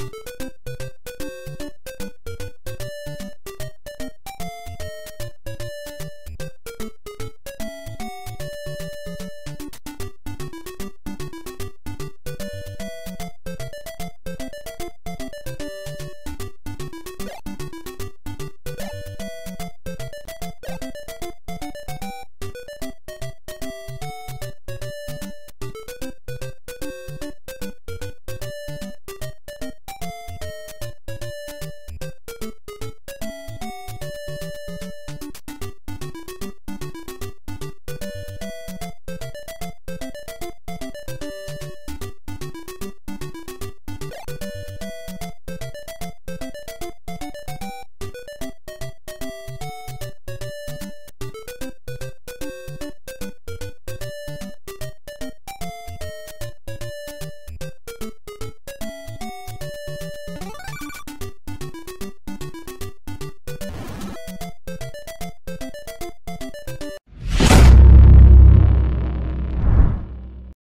you